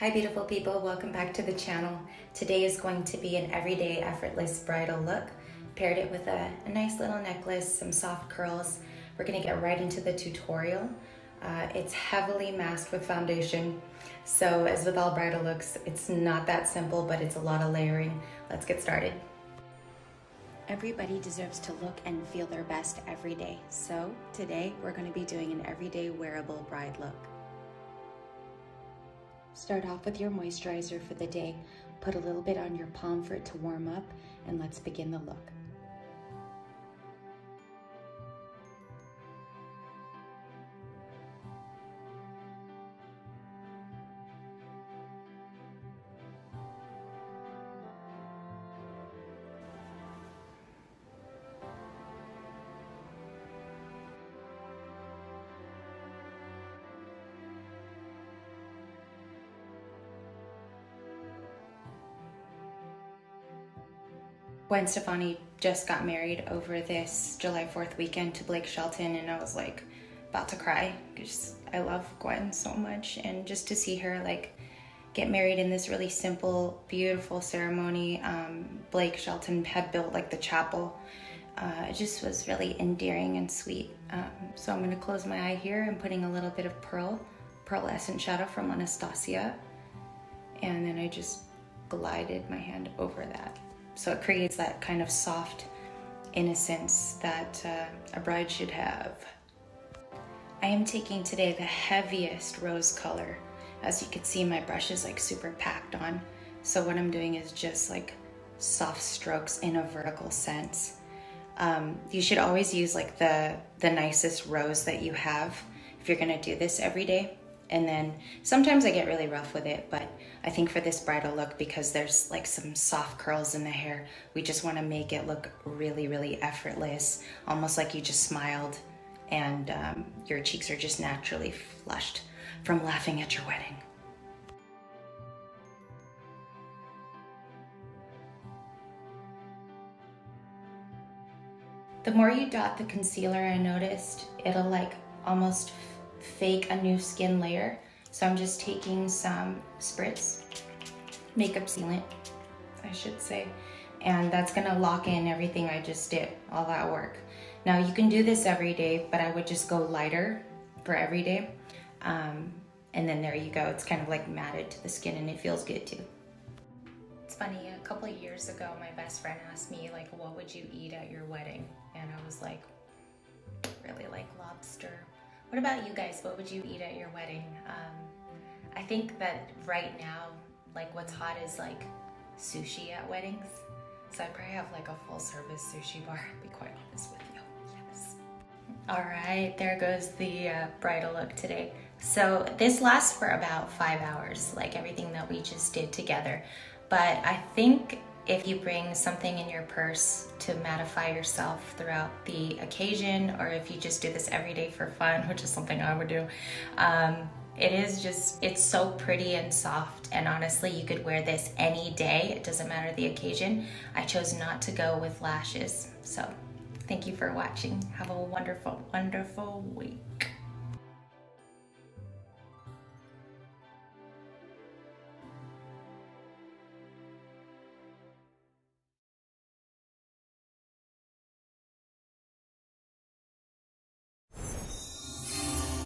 Hi beautiful people, welcome back to the channel. Today is going to be an everyday effortless bridal look. Paired it with a, a nice little necklace, some soft curls. We're gonna get right into the tutorial. Uh, it's heavily masked with foundation. So as with all bridal looks, it's not that simple, but it's a lot of layering. Let's get started. Everybody deserves to look and feel their best every day. So today we're gonna be doing an everyday wearable bride look. Start off with your moisturizer for the day. Put a little bit on your palm for it to warm up and let's begin the look. Gwen Stefani just got married over this July 4th weekend to Blake Shelton, and I was like about to cry because I love Gwen so much. And just to see her like get married in this really simple, beautiful ceremony. Um, Blake Shelton had built like the chapel. Uh, it just was really endearing and sweet. Um, so I'm gonna close my eye here. I'm putting a little bit of Pearl, Pearl Essence Shadow from Anastasia. And then I just glided my hand over that. So it creates that kind of soft innocence that uh, a bride should have. I am taking today the heaviest rose color. As you can see, my brush is like super packed on. So what I'm doing is just like soft strokes in a vertical sense. Um, you should always use like the, the nicest rose that you have if you're gonna do this every day. And then sometimes I get really rough with it, but I think for this bridal look, because there's like some soft curls in the hair, we just wanna make it look really, really effortless, almost like you just smiled and um, your cheeks are just naturally flushed from laughing at your wedding. The more you dot the concealer, I noticed, it'll like almost fake a new skin layer. So I'm just taking some spritz, makeup sealant, I should say, and that's gonna lock in everything I just did, all that work. Now you can do this every day, but I would just go lighter for every day. Um, and then there you go. It's kind of like matted to the skin and it feels good too. It's funny, a couple of years ago, my best friend asked me like, what would you eat at your wedding? And I was like, really like lobster what about you guys? What would you eat at your wedding? Um, I think that right now, like what's hot is like sushi at weddings. So I'd probably have like a full service sushi bar, be quite honest with you. Yes. All right, there goes the uh, bridal look today. So this lasts for about five hours, like everything that we just did together. But I think if you bring something in your purse to mattify yourself throughout the occasion, or if you just do this every day for fun, which is something I would do, um, it is just, it's so pretty and soft. And honestly, you could wear this any day. It doesn't matter the occasion. I chose not to go with lashes. So thank you for watching. Have a wonderful, wonderful week.